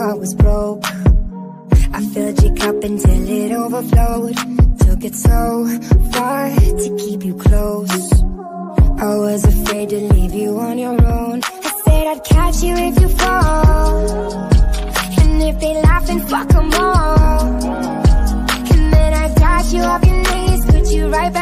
heart was broke. I filled your cup until it overflowed. Took it so far to keep you close. I was afraid to leave you on your own. I said I'd catch you if you fall. And if they laugh, then fuck them all. right back.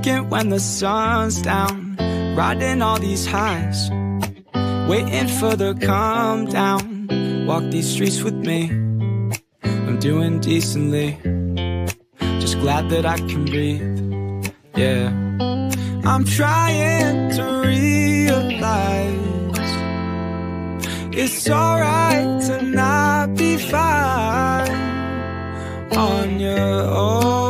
weekend when the sun's down Riding all these highs Waiting for the calm down. Walk these streets with me I'm doing decently. Just glad that I can breathe Yeah. I'm trying to realize It's alright to not be fine On your own.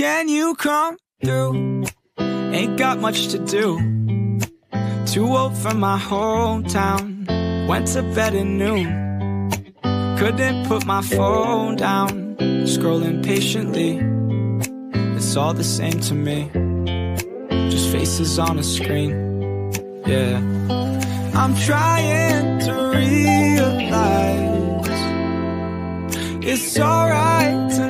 Can you come through? Ain't got much to do. Too old for my hometown. Went to bed at noon. Couldn't put my phone down. Scrolling patiently. It's all the same to me. Just faces on a screen. Yeah. I'm trying to realize it's alright to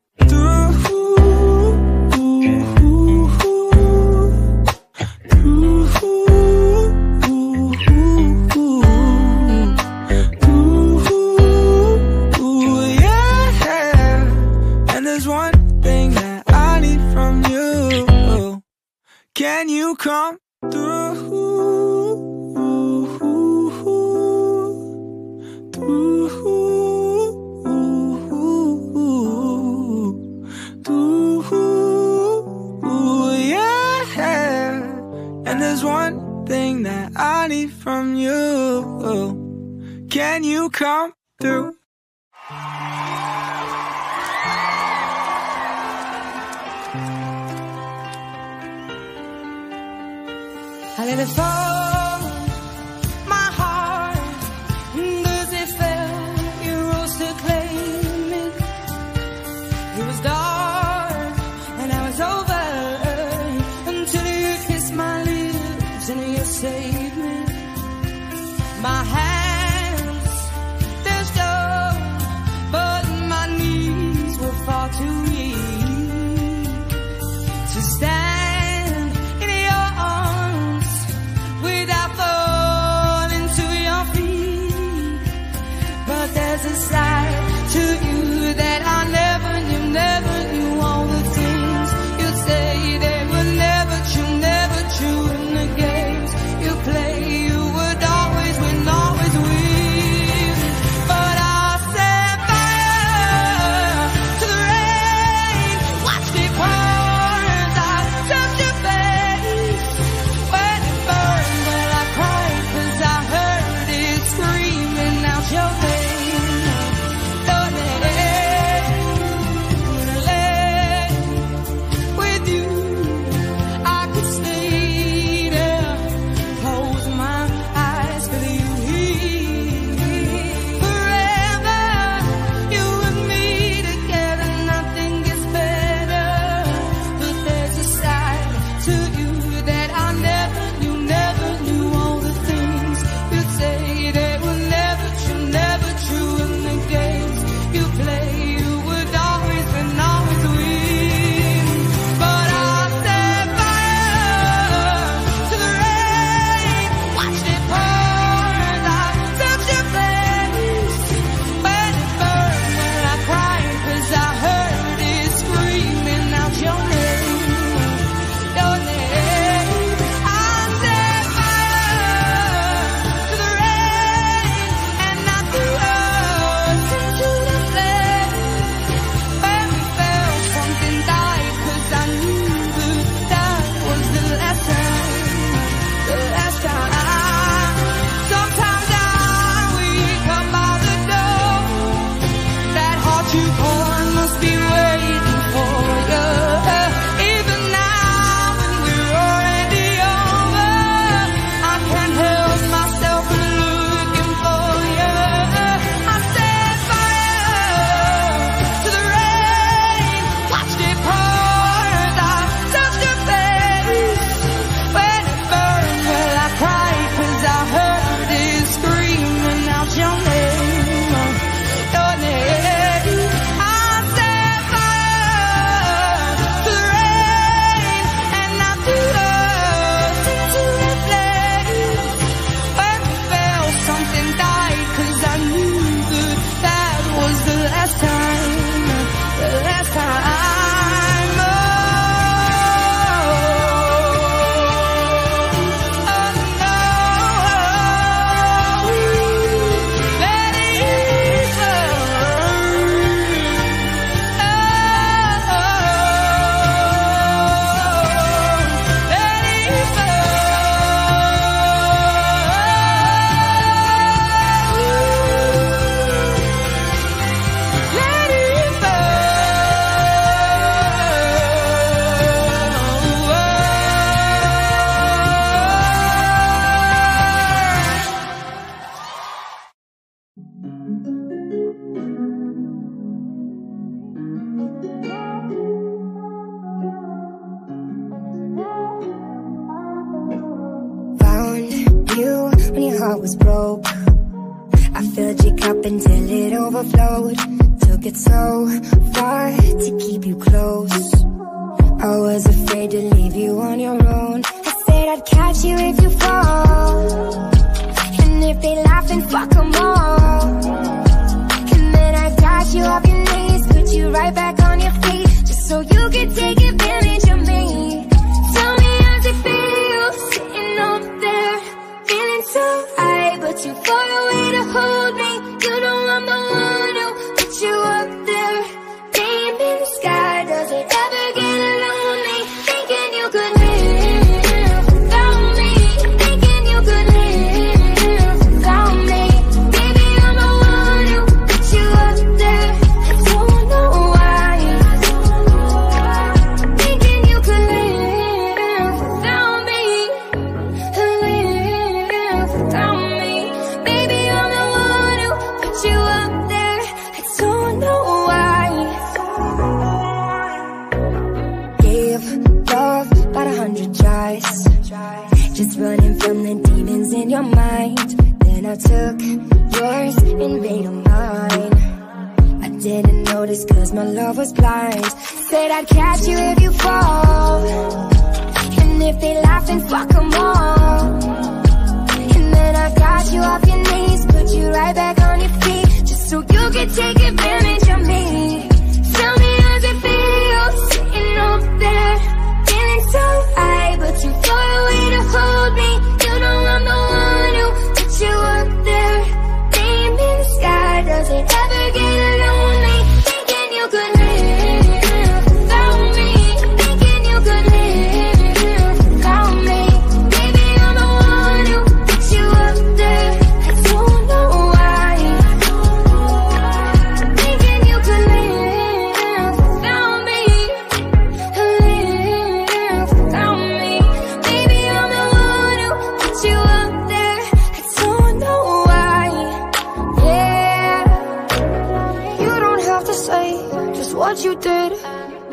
Can you come through? Yeah. And there's one thing that I need from you. Can you come through? 24 overflowed. Took it so far to keep you close. I was afraid to leave you on your own. I said I'd catch you if you fall. And if they laugh, then fuck them all. And then I got you off your knees, put you right back running from the demons in your mind. Then I took yours and made them mine. I didn't notice cause my love was blind. Said I'd catch you if you fall. And if they laugh, then fuck them all. And then I got you off your knees, put you right back on your feet, just so you could take advantage of me. So high, but too far away to hold me. You know I'm the one who put you up there, name in the sky. Does it ever get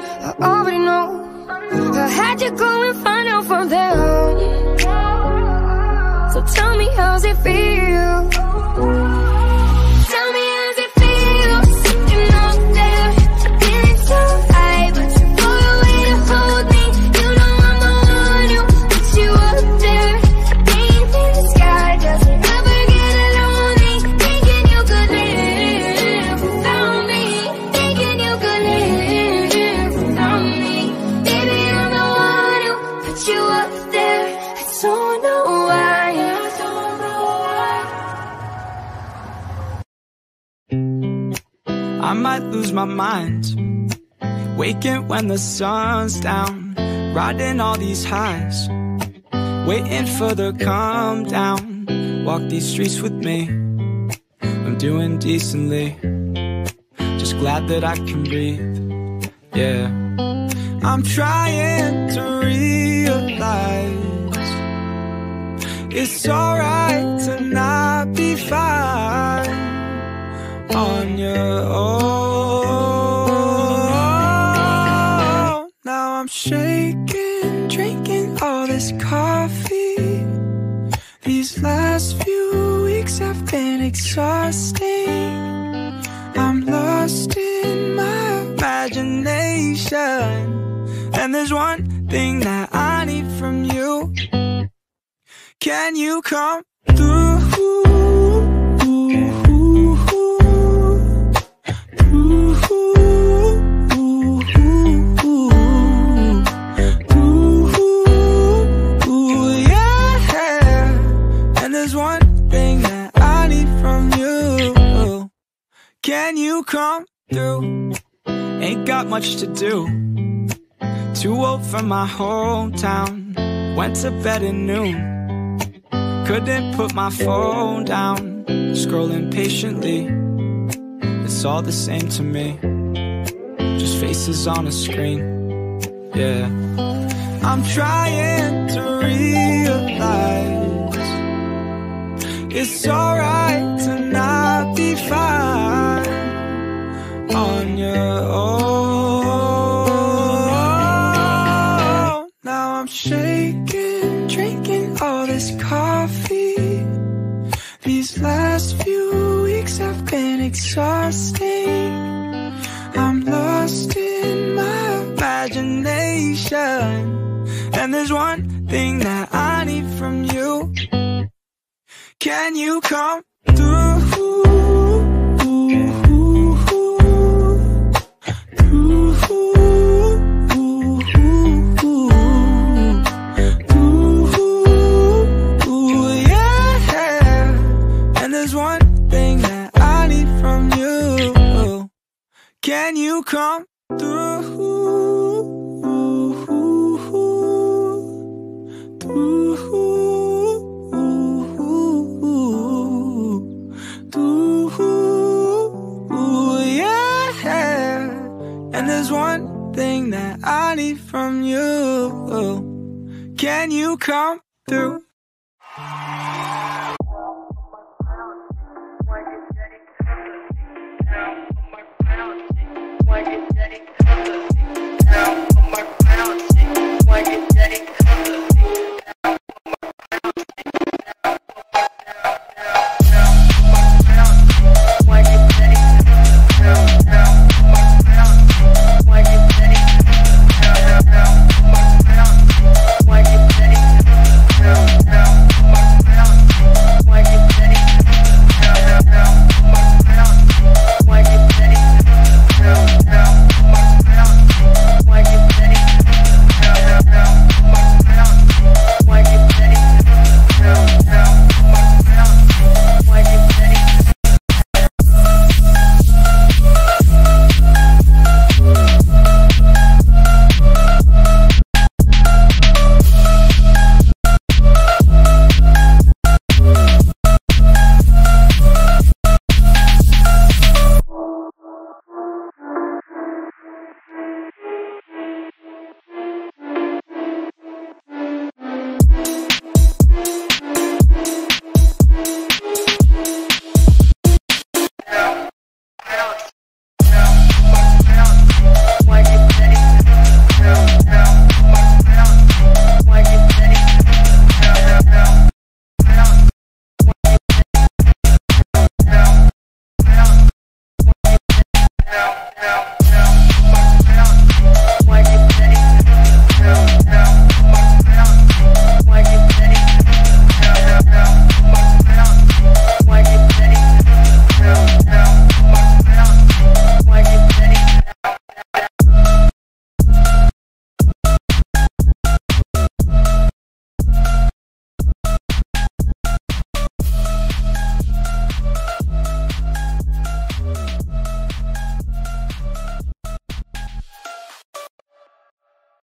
I already know. I had to go and find out from them. So tell me how's it feel? I don't know why. I might lose my mind. Waking when the sun's down, riding all these highs. Waiting for the calm down. Walk these streets with me. I'm doing decently. Just glad that I can breathe. Yeah. I'm trying to realize it's alright to not be fine Can you come through? Yeah. And there's one thing that I need from you. Can you come through? Ain't got much to do. Too old for my hometown. Went to bed at noon. Couldn't put my phone down. Scrolling patiently. It's all the same to me. Just faces on a screen. Yeah. I'm trying to realize it's alright imagination. And there's one thing that I need from you. Can you come through? Ooh, yeah. And there's one thing that I need from you. Can you come And there's one thing that I need from you. Can you come through?